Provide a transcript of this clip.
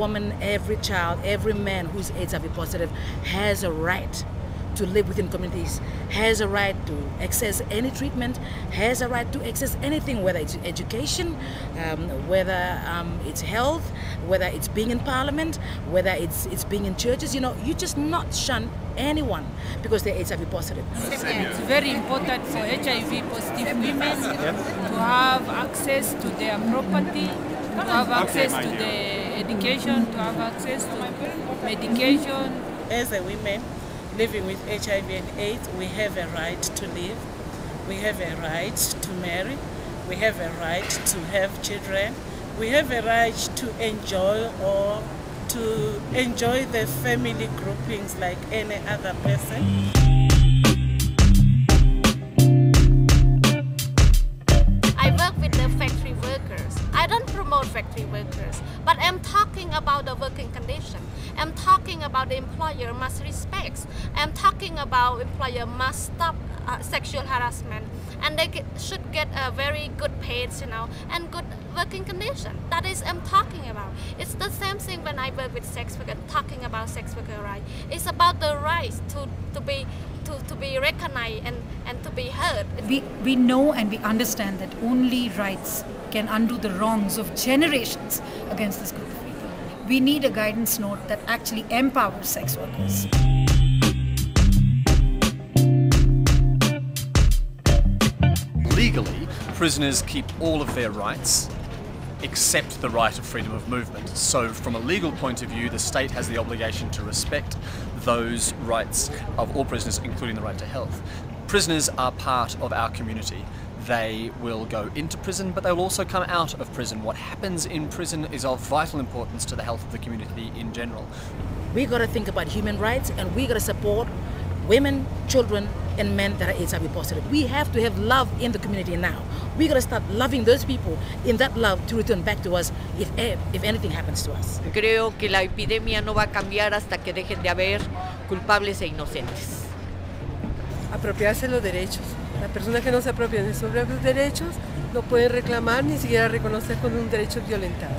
every child, every man who's HIV positive has a right to live within communities, has a right to access any treatment, has a right to access anything, whether it's education, um, whether um, it's health, whether it's being in parliament, whether it's, it's being in churches. You know, you just not shun anyone because they're HIV positive. It's very important for HIV positive women to have access to their property, to have access to the education, to have access to medication. As a woman living with HIV and AIDS, we have a right to live, we have a right to marry, we have a right to have children, we have a right to enjoy or to enjoy the family groupings like any other person. I factory workers, but I'm talking about the working condition. I'm talking about the employer must respect. I'm talking about employer must stop uh, sexual harassment and they get, should get a very good paid, you know, and good working condition. That is I'm talking about. It's the same thing when I work with sex worker, talking about sex worker right. It's about the rights to, to be to, to be recognized and, and to be heard. We, we know and we understand that only rights can undo the wrongs of generations against this group of people. We need a guidance note that actually empowers sex workers. Legally, prisoners keep all of their rights except the right of freedom of movement. So, from a legal point of view, the state has the obligation to respect those rights of all prisoners, including the right to health. Prisoners are part of our community. They will go into prison, but they will also come out of prison. What happens in prison is of vital importance to the health of the community in general. We got to think about human rights and we got to support women, children, and men that are HIV positive. We have to have love in the community now. We got to start loving those people in that love to return back to us if, if anything happens to us. Creo que la epidemia no va a cambiar hasta que dejen de haber culpables e inocentes. Apropiarse los derechos. La persona que no se apropia de sus propios derechos no puede reclamar ni siquiera reconocer cuando un derecho violentado.